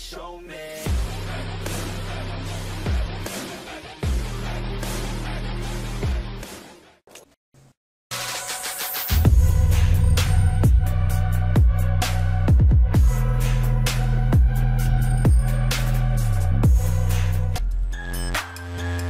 show me.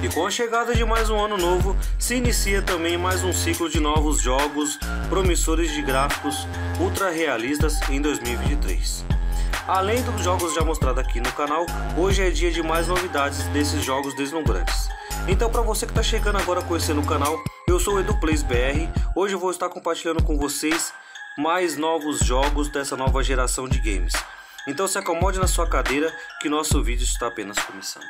E com a chegada de mais um ano novo, se inicia também mais um ciclo de novos jogos promissores de gráficos ultra realistas em 2023. Além dos jogos já mostrados aqui no canal, hoje é dia de mais novidades desses jogos deslumbrantes. Então, para você que está chegando agora conhecendo o canal, eu sou o EduPlaysBR. Hoje eu vou estar compartilhando com vocês mais novos jogos dessa nova geração de games. Então, se acomode na sua cadeira que nosso vídeo está apenas começando.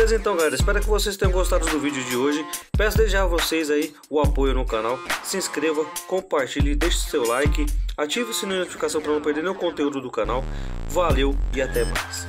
Beleza então, galera? Espero que vocês tenham gostado do vídeo de hoje. Peço desde já a vocês aí o apoio no canal. Se inscreva, compartilhe, deixe seu like, ative o sininho de notificação para não perder nenhum conteúdo do canal. Valeu e até mais.